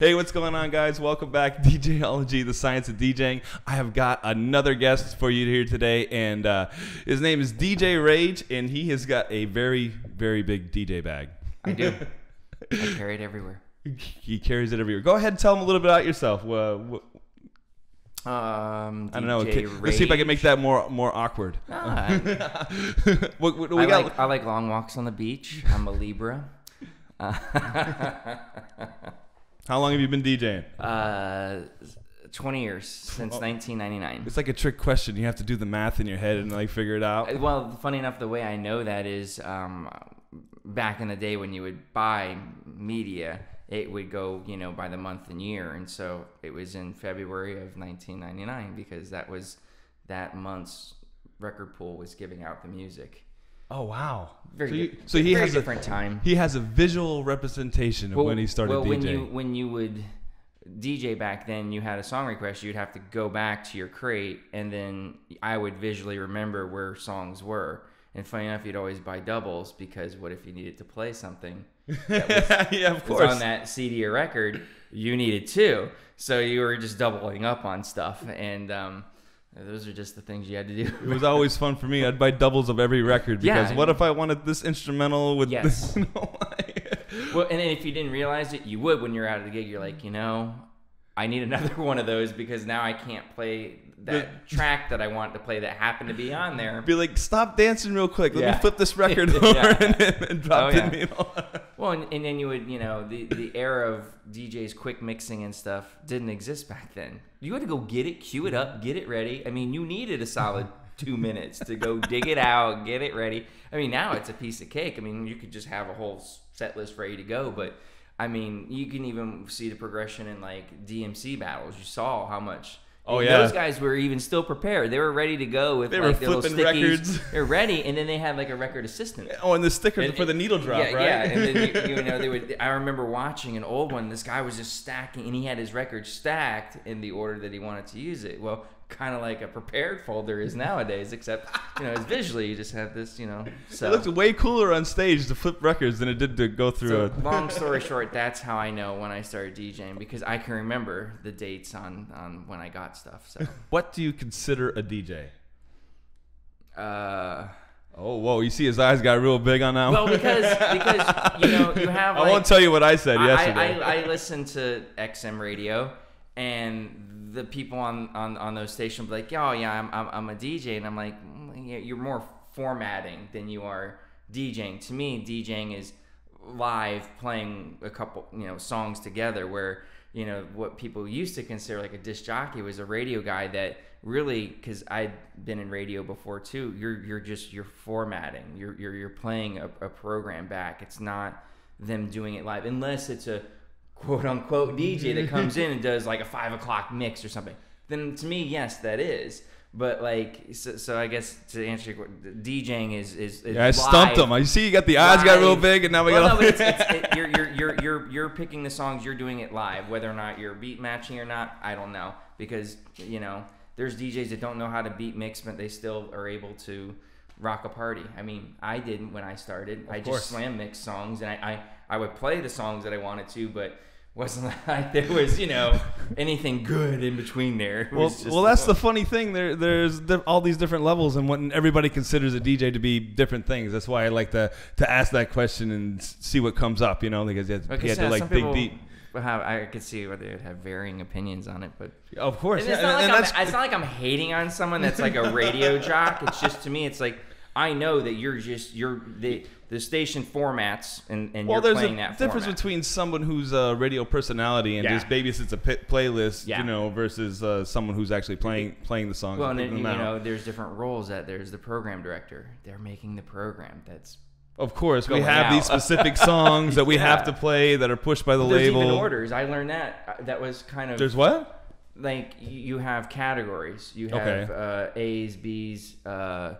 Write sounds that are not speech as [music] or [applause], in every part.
Hey, what's going on, guys? Welcome back, [laughs] DJology, the science of DJing. I have got another guest for you here today, and uh, his name is DJ Rage, and he has got a very, very big DJ bag. I do. [laughs] I carry it everywhere. He carries it everywhere. Go ahead, and tell him a little bit about yourself. Uh, Um, I don't know. Okay, Let's see if I can make that more more awkward. Nah, [laughs] What- what- we I, got- like, I like long walks on the beach. I'm a Libra. How long have you been DJing? uh, 20 years since 1999. It's like a trick question. You have to do the math in your head and like figure it out. Uh, Well, funny enough, the way I know that is um, back in the day when you would buy media, it would go, you know, by the month and year. And so it was in February of 1999 because that was that month's record pool was giving out the music. Oh wow! Very so, you- so he very has a different time. He has a visual representation of when he started well, DJing. when you when you would DJ back then, you had a song request. You'd have to go back to your crate, and then I would visually remember where songs were. And funny enough, you'd always buy doubles because what if you needed to play something [laughs] yeah, of was course. on that CD or record? You needed two, so you were just doubling up on stuff, and um, those are just the things you had to do. It was always fun for me. I'd buy doubles of every record Yeah. because what if I wanted this instrumental with Yes. this? [laughs] You know, like- Well, and then if you didn't realize it, you would when you're out of the gig. You're like, you know, I need another [laughs] one of those because now I can't play that [laughs] track that I want to play that happened to be on there. be like, stop dancing real quick. Let Yeah. me flip this record Yeah. over and, and drop Oh, yeah. needle. Well, and, and then you would, you know, the the era of DJs quick mixing and stuff didn't exist back then. You had to go get it, cue it up, mm-hmm. get it ready. I mean, you needed a solid [laughs] two minutes to go dig it out, get it ready. I mean, now it's a piece of cake. I mean, you could just have a whole set list ready to go, but. I mean, you can even see the progression in like DMC battles. You saw how much. Oh, and yeah. those guys were even still prepared. They were ready to go with They were like their little flipping stickies. records. [laughs] They're ready, and then they had like a record assistant. Oh, and the stickers And- for the needle drop, yeah, right? Yeah, and then you, you know they would. [laughs] I remember watching an old one. This guy was just stacking, and he had his record stacked in the order that he wanted to use it. Well, kind of like a prepared folder is nowadays, except you know, it's visually you just have this, you know. So, It looked way cooler on stage to flip records than it did to go through so a. long [laughs] story short, that's how I know when I started DJing because I can remember the dates on on when I got stuff. So, [laughs] What do you consider a DJ? uh, Oh, whoa! You see his eyes got real big on that well, one. because because you know you [laughs] have. I won't tell you what I said I, yesterday. I, I listen to XM radio, and the people on, on, on those stations be like, "Oh yeah, I'm, I'm, I'm a DJ," and I'm like, mm, "You're more formatting than you are DJing." To me, DJing is live playing a couple you know songs together. Where you know what people used to consider like a disc jockey was a radio guy that really because I'd been in radio before too. You're you're just you're formatting. You're you're, you're playing a, a program back. It's not them doing it live unless it's a quote unquote DJ that [laughs] comes in and does like a five o'clock mix or something. Then to me, yes, that is. But like, so, so I guess to answer your question, DJing is is, is yeah, I stumped live. him. I see you got the eyes got real big, and now we Well, got. no, it's, it's, [laughs] it, you're, you're, you're, you're, you're picking the songs, you're doing it live. Whether or not you're beat matching or not, I don't know. Because, you know, there's DJs that don't know how to beat mix, but they still are able to rock a party. I mean, I didn't when I started. I course. just slam mix songs, and I, I, I would play the songs that I wanted to, but wasn't [laughs] like there was, you know, anything good in between there. Well, well, that's the funny thing. There, there's all these different levels, and what everybody considers a DJ to be different things. That's why I like to to ask that question and see what comes up. You know, because you have, Okay, you have so to like some big people beat. Have, I could see where they would have varying opinions on it, but Of course, And it's, yeah, not and, like and it's not like I'm hating on someone that's like a radio jock. It's just to me, it's like I know that you're just you're the the station formats and, and well. you're playing that. Well, There's a difference between someone who's a radio personality and Yeah. just babysits a playlist, Yeah. you know, versus uh, someone who's actually playing playing the songs. well, and you out. know, there's different roles. That there's the program director. They're making the program. That's Of course, we have these specific [laughs] songs that we have to play that are pushed by the there's label. even orders. I learned that. Uh, That was kind of There's what? like you have categories. You have Okay. uh, A's, B's. Uh,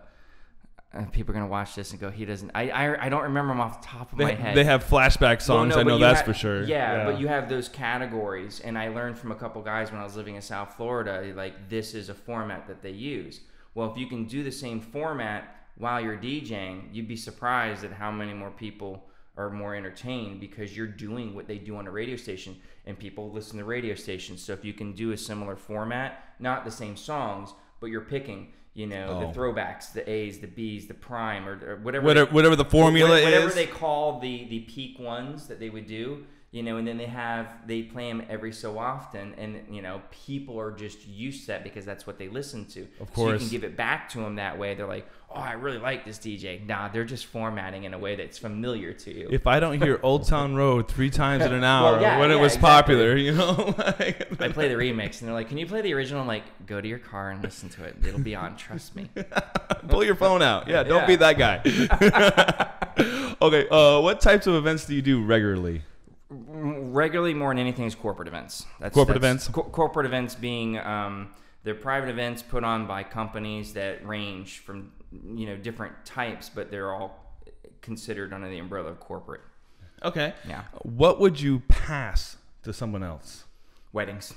uh, people are gonna watch this and go, "He doesn't." I I, I don't remember them off the top of They, my head. they have flashback songs. Well, no, I know that's ha- for sure. Yeah, but you have those categories, and I learned from a couple guys when I was living in South Florida. Like this is a format that they use. Well, if you can do the same format while you're DJing, you'd be surprised at how many more people are more entertained because you're doing what they do on a radio station and people listen to radio stations. So if you can do a similar format, not the same songs, but you're picking, you know, Oh. the throwbacks, the A's, the B's, the prime, or, or whatever. Whatever, they- whatever the formula Wha- whatever is. they call the the peak ones that they would do you know and then they have they play them every so often and you know people are just used to that because that's what they listen to Of so you can give it back to them that way they're like oh i really like this dj nah they're just formatting in a way that's familiar to you if I don't hear [laughs] Old Town Road three times in an hour yeah, when it was exactly. popular, you know, [laughs] like, I play the remix and they're like, "Can you play the original?" I'm like, "Go to your car and listen to it. It'll be on. Trust me." [laughs] pull your phone out. Yeah, don't Yeah. be that guy. okay, uh, what types of events do you do regularly? Regularly more than anything is corporate events. That's, Corporate that's- events? co- corporate events being um, they're private events put on by companies that range from you know different types, but they're all considered under the umbrella of corporate. Okay. Yeah, What would you pass to someone else? weddings.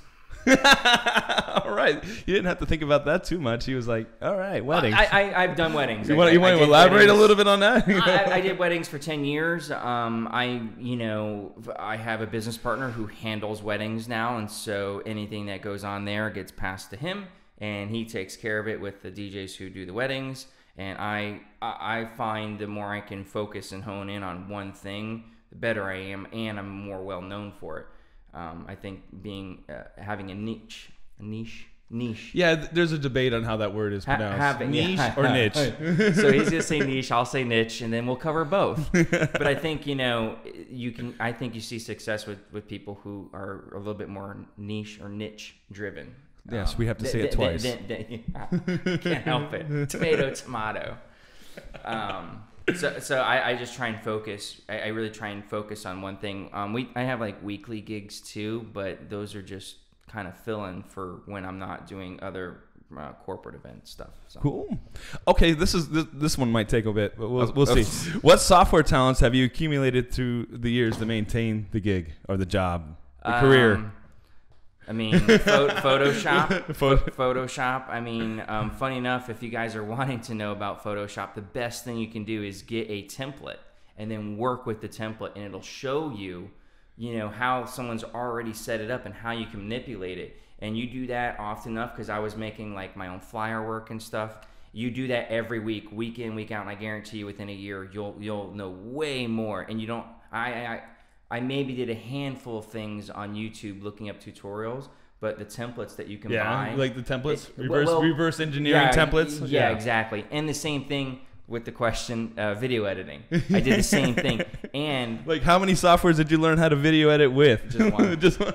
[laughs] all right. You didn't have to think about that too much. He was like, all right, weddings. I, I, I've done weddings. you want, you I want to elaborate a little bit on that? I, I [laughs] did weddings for 10 years. Um, I, you know, I have a business partner who handles weddings now. And so anything that goes on there gets passed to him and he takes care of it with the DJs who do the weddings. And I I find the more I can focus and hone in on one thing, the better I am. And I'm more well known for it. Um, I think being, uh, having a niche, a niche, niche. yeah, there's a debate on how that word is Ha- pronounced. having- Niche yeah. or [laughs] niche? so he's gonna say niche, I'll say niche, and then we'll cover both. [laughs] but I think you know you can. I think you see success with with people who are a little bit more niche or niche driven. Um, Yes, we have to th- say it th- twice. th- th- th- [laughs] can't help it. Tomato, tomato. Um, so, so I, I just try and focus. I, I really try and focus on one thing. Um, we I have like weekly gigs too, but those are just kind of filling for when I'm not doing other uh, corporate event stuff. So. Cool. Okay, this is this, this one might take a bit, but we'll, Oh, we'll oh. see. [laughs] What software talents have you accumulated through the years to maintain the gig or the job, the career? I mean, pho- [laughs] Photoshop. Photo- Photoshop. I mean, um, funny enough, if you guys are wanting to know about Photoshop, the best thing you can do is get a template and then work with the template, and it'll show you, you know, how someone's already set it up and how you can manipulate it. And you do that often enough because I was making like my own flyer work and stuff. You do that every week, week in, week out, and I guarantee you, within a year, you'll you'll know way more. And you don't. I I I maybe did a handful of things on YouTube looking up tutorials, but the templates that you can yeah, buy, like the templates, it- reverse well, reverse engineering yeah, templates. Yeah, exactly. And the same thing with the question uh, video editing. [laughs] I did the same thing, and Like how many softwares did you learn how to video edit with? Just one. [laughs] Just one.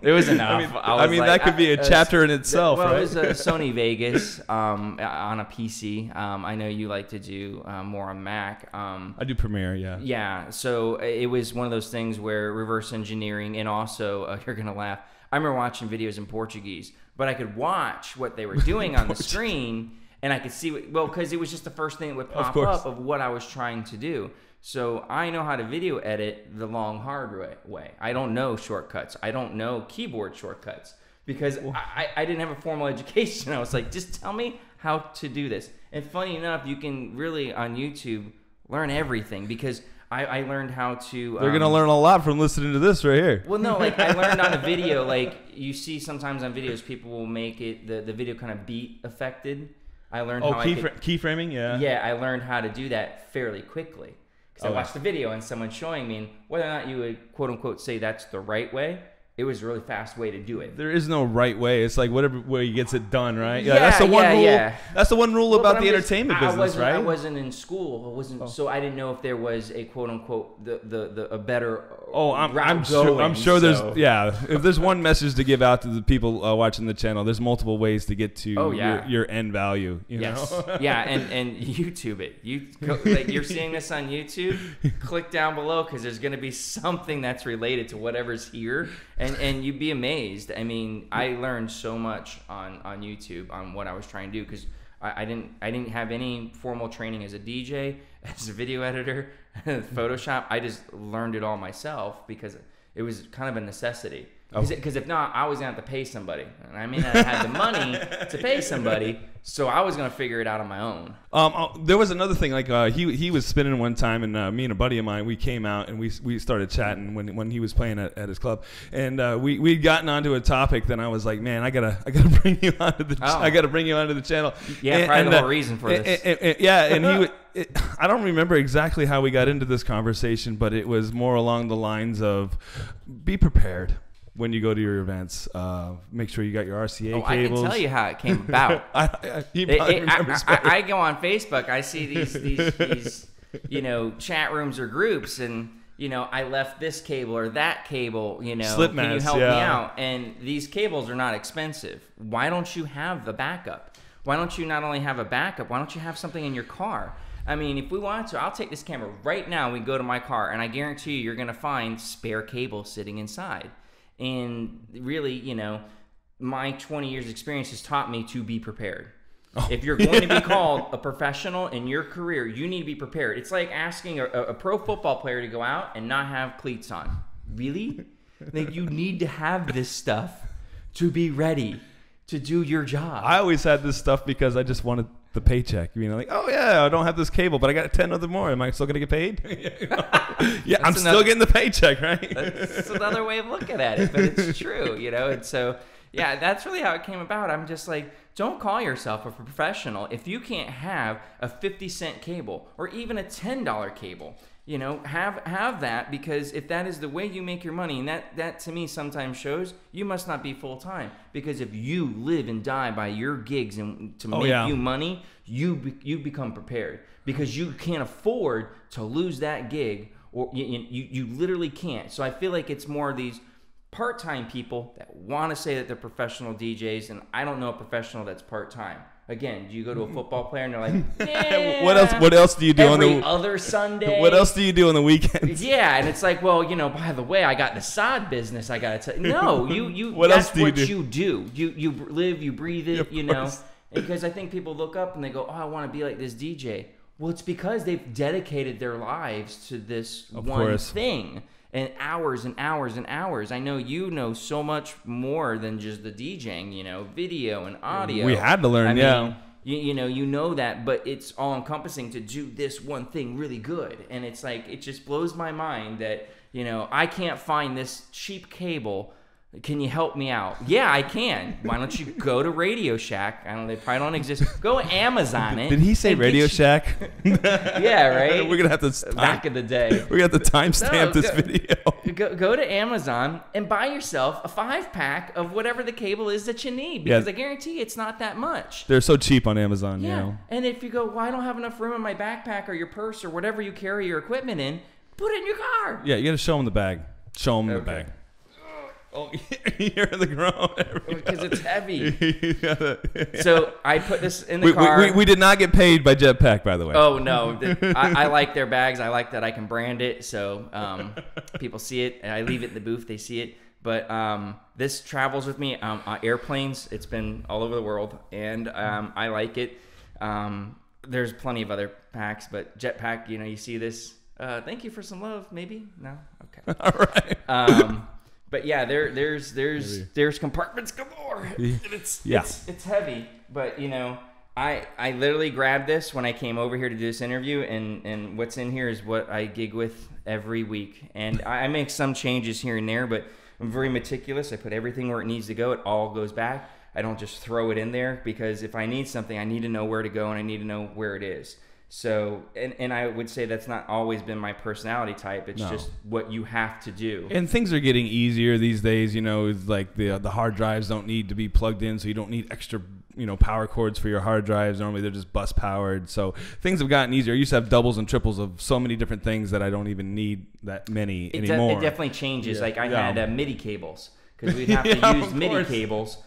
It was [laughs] enough. I mean, was I mean, like, that could be a uh, chapter in itself, well, right? it was uh, [laughs] Sony Vegas um, on a PC. Um, I know you like to do uh, more on Mac. Um, I do Premiere, yeah. Yeah, so uh, it was one of those things where reverse engineering, and also uh, [laughs] you're gonna laugh. I remember watching videos in Portuguese, but I could watch what they were doing on the screen, and I could see what, well because it was just the first thing that would pop course. up of what I was trying to do. So I know how to video edit the long hard way-. I don't know shortcuts. I don't know keyboard shortcuts because I, I didn't have a formal [laughs] education. I was like, just tell me how to do this. And funny enough, you can really on YouTube learn everything because I, I learned how to. They're gonna um, learn a lot from listening to this right here. Well, no, like I learned on a [laughs] video. Like you see, sometimes on videos, people will make it the, the video kind of beat affected. I learned Oh, how key I could, fra- keyframing, yeah. yeah, I learned how to do that fairly quickly because Oh, I watched the video and someone showing me and whether or not you would quote unquote say that's the right way. It was a really fast way to do it. There is no right way. It's like whatever way he gets it done, right? Yeah, that's the one yeah, rule. yeah. That's the one rule Well, about the just- entertainment I business, right? Oh. I wasn't in school. I wasn't, oh. so I didn't know if there was a quote unquote the the, the a better. Oh, I'm, I'm sure. I'm going, sure there's so- yeah. If there's one message to give out to the people uh, watching the channel, there's multiple ways to get to Oh, yeah. your, your end value. You Yes. know. [laughs] yeah, and and YouTube it. You go, like you're seeing this on YouTube. Click down below because there's going to be something that's related to whatever's here, and and you'd be amazed. I mean, I learned so much on on YouTube on what I was trying to do because I, I didn't I didn't have any formal training as a DJ, as a video editor, [laughs] Photoshop. I just learned it all myself because it was kind of a necessity. Because if not, I was gonna have to pay somebody, and I mean, I had the money to pay [laughs] somebody, so I was gonna figure it out on my own. Um, uh, there was another thing. Like uh, he he was spinning one time, and uh, me and a buddy of mine, we came out and we we started chatting when when he was playing at, at his club, and uh, we we'd gotten onto a topic. Then I was like, man, I gotta I gotta [laughs] bring you onto the Oh. I gotta bring you onto the channel. Yeah, And- probably and, the uh, whole reason for and- this. yeah, and he. would- [laughs] It, I don't remember exactly how we got into this conversation, but it was more along the lines of be prepared when you go to your events. Uh, make sure you got your RCA Oh, I can tell you how it came about. [laughs] I, I, It- it- I, I- go on Facebook. I see these these, [laughs] these you know chat rooms or groups, and you know I left this cable or that cable. You know, Slip can you mats, help me out? And these cables are not expensive. Why don't you have the backup? Why don't you not only have a backup? Why don't you have something in your car? I mean, if we want to, I'll take this camera right now. We go to my car, and I guarantee you, you're gonna find spare cable sitting inside. And really, you know, my 20 years experience has taught me to be prepared. Oh. if you're going to be [laughs] called a professional in your career, you need to be prepared. It's like asking a, a a pro football player to go out and not have cleats on. Really? like you need to have this stuff to be ready to do your job. I always had this stuff because I just wanted the paycheck. You know, like, oh yeah, I don't have this cable, but I got ten other more. Am I still gonna get paid? [laughs] yeah, I'm still getting the paycheck, right? [laughs] It's another way of looking at it, but it's [laughs] true, you know. And so, yeah, that's really how it came about. I'm just like, don't call yourself a professional if you can't have a 50 cent cable or even a $10 cable. You know, have have that because if that is the way you make your money, and that that to me sometimes shows you must not be full time. Because if you live and die by your gigs and to Oh, make yeah. you money, you be, you become prepared because you can't afford to lose that gig, or you, you you literally can't. So I feel like it's more of these part-time people that want to say that they're professional DJs, and I don't know a professional that's part-time. Again, do you go to a [laughs] football player and they're like, [laughs] "Yeah, what else? What else do you do on the? other Sunday? What else do you do on the weekends? Yeah, and it's like, well, you know, by the way, I got the sod business. I got to tell no, [laughs] you, you. What that's else do you what do? you do. You, you live, you breathe it. Of you know, course. because I think people look up and they go, oh, I want to be like this DJ. Well, it's because they've dedicated their lives to this Of one course. thing and hours and hours and hours. I know you know so much more than just the DJing. You know, video and audio. We had to learn, I yeah. mean, you, you know you know that but it's all encompassing to do this one thing really good and it's like it just blows my mind that you know i can't find this cheap cable can you help me out yeah i can why don't you go to radio shack i don't they probably don't exist go amazon it Did he say Radio you- Shack? [laughs] yeah right We're gonna have to back in the day [laughs] we're gonna have to timestamp No, this video. [laughs] Go, go to Amazon and buy yourself a five pack of whatever the cable is that you need because Yeah. I guarantee it's not that much. They're so cheap on Amazon. Yeah. You know. And if you go, well, I don't have enough room in my backpack or your purse or whatever you carry your equipment in, put it in your car. Yeah, you gotta show them the bag. Show them the bag. Oh, [laughs] you're in the groan. Because it's heavy. [laughs] Gotta- So I put this in the we, we, car. we, we did not get paid by Jetpack, by the way. Oh no! I, I like their bags. I like that I can brand it, so um, people see it. And I leave it in the booth; they see it. But um, this travels with me um, on airplanes. It's been all over the world, and um, I like it. Um, there's plenty of other packs, but Jetpack, you know, you see this. Uh, thank you for some love. Maybe no. Okay. [laughs] All right. Um, but yeah, there, there's, there's, there's compartments galore. [laughs] And it's, Yeah. it's, it's heavy. But you know, I, I literally grabbed this when I came over here to do this interview, and, and what's in here is what I gig with every week. And I, I make some changes here and there, but I'm very meticulous. I put everything where it needs to go. It all goes back. I don't just throw it in there because if I need something, I need to know where to go and I need to know where it is. So, and, and I would say that's not always been my personality type. It's No. just what you have to do. And things are getting easier these days. You know, like the the hard drives don't need to be plugged in, so you don't need extra you know power cords for your hard drives. Normally they're just bus powered. So things have gotten easier. I used to have doubles and triples of so many different things that I don't even need that many It, de- anymore. it definitely changes. Yeah. Like I Yeah. had uh, MIDI cables because we'd [laughs] have to use MIDI cables.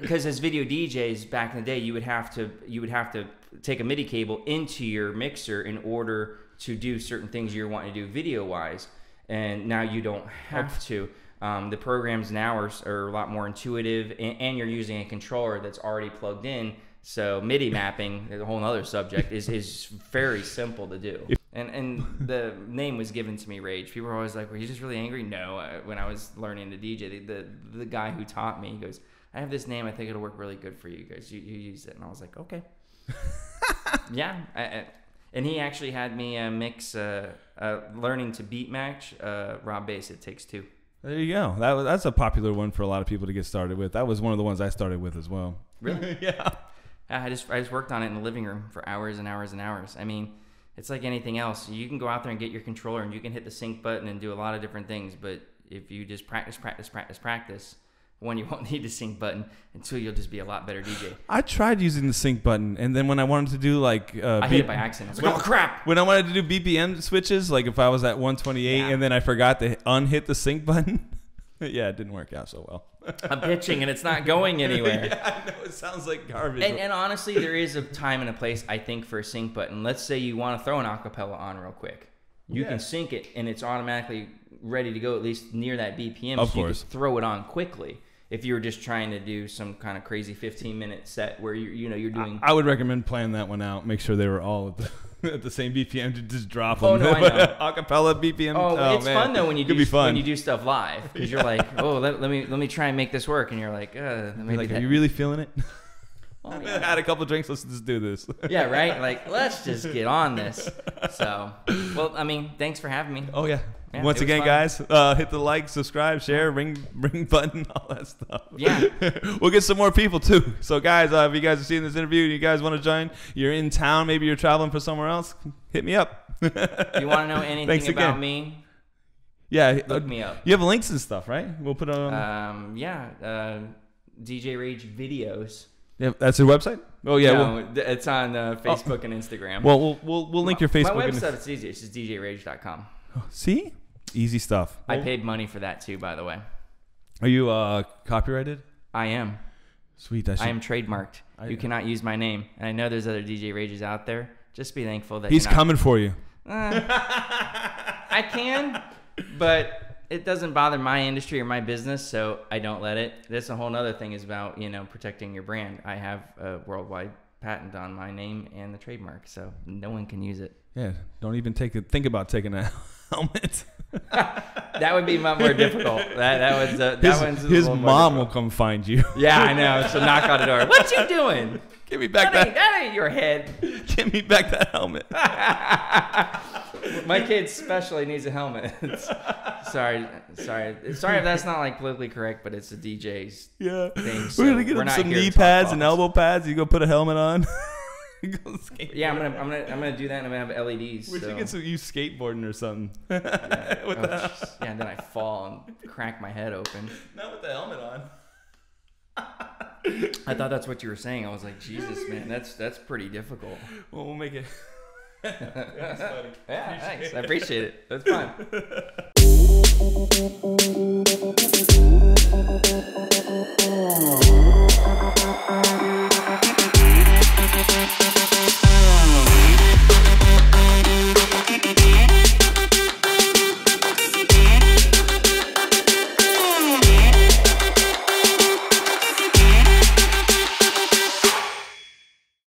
Because as video DJs back in the day, you would have to you would have to take a MIDI cable into your mixer in order to do certain things you're wanting to do video wise. And now you don't have to. Um, the programs now are, are a lot more intuitive, and, and you're using a controller that's already plugged in. So MIDI [laughs] mapping, a whole other subject, is, is very simple to do. And and the name was given to me, Rage. People were always like, "Were you just really angry?" No. I, when I was learning to DJ, the, the the guy who taught me he goes, "I have this name. I think it'll work really good for you guys. You, you use it." And I was like, "Okay." [laughs] yeah. I, I, and he actually had me uh, mix uh, uh, learning to beat match uh, Rob Base. It takes two. There you go. That was, that's a popular one for a lot of people to get started with. That was one of the ones I started with as well. Really? [laughs] yeah. I just I just worked on it in the living room for hours and hours and hours. I mean, it's like anything else. You can go out there and get your controller and you can hit the sync button and do a lot of different things, but if you just practice, practice, practice, practice, one you [laughs] won't need the sync button, and two you'll just be a lot better DJ. I tried using the sync button, and then when I wanted to do like uh, I hit it by accident. I was like, oh crap! When I wanted to do BPM switches, like if I was at 128 Yeah. and then I forgot to unhit the sync button, [laughs] yeah, it didn't work out so well. I'm pitching and it's not going anywhere. [laughs] yeah, I know it sounds like garbage. And, and honestly, there is a time and a place I think for a sync button. Let's say you want to throw an acapella on real quick. You Yeah. can sync it and it's automatically ready to go at least near that BPM. Of so you course. throw it on quickly. If you were just trying to do some kind of crazy 15 minute set where you you know you're doing I would recommend playing that one out. Make sure they were all at the, [laughs] at the same BPM to just drop Oh, them. no, I know. [laughs] Acapella BPM. Oh, it's man. fun though when you do be fun. when you do stuff live because you're like, [laughs] oh, let, let me let me try and make this work, and you're like, uh, maybe like, that, are you really feeling it? Oh, [laughs] yeah. had a couple drinks. Let's just do this. [laughs] yeah, right. Like, let's just get on this. So, well, I mean, thanks for having me. Oh yeah. Yeah, Once again, fun. guys, uh, hit the like, subscribe, share, ring ring [laughs] button, all that stuff. Yeah. we'll get some more people too. So, guys, uh, if you guys are seeing this interview, and you guys want to join, you're in town, maybe you're traveling for somewhere else, hit me up. You want to know anything Thanks about again. me? Yeah, uh, Look me up. You have links and stuff, right? We'll put it on. Um, yeah, uh, DJ Rage videos. Yeah, that's your website. Oh yeah. no, We'll, it's on uh, Facebook and Instagram. well, we'll we'll we'll link your Facebook. My and- website is easy. It's just djrage.com. [gasps] See, easy stuff. I paid money for that too, by the way. Are you uh, copyrighted? I am. Sweet. I, should, I am trademarked. I- you cannot use my name. And I know there's other DJ Rages out there. Just be thankful that He's you're not- coming for you. Uh, [laughs] I can, but it doesn't bother my industry or my business, so I don't let it. That's a whole other thing is about you know protecting your brand. I have a worldwide patent on my name and the trademark, so no one can use it. Yeah. Don't even take it. Think about taking a [laughs] helmet. [laughs] That would be much more difficult. That that was uh, that His, one's his mom will come find you. [laughs] Yeah, I know. So knock on the door. What you doing? Give me back That ain't, that. that ain't your head. Give me back that helmet. [laughs] My kid especially needs a helmet. [laughs] sorry, sorry, sorry if that's not like politically correct, but it's the DJ's Yeah. Thing, so we're gonna get we're him some knee pads and elbow pads. You go put a helmet on. [laughs] Go. Yeah, I'm gonna, I'm gonna, I'm gonna do that, and I'm gonna have LEDs. We so. should get some you skateboarding or something. Yeah. with Oh, yeah, and then I fall and crack my head open. not with the helmet on. I thought that's what you were saying. I was like, Jesus, man, that's that's pretty difficult. Well, we'll make it thanks, buddy. Yeah, appreciate thanks. It. I appreciate it. That's fine. [laughs]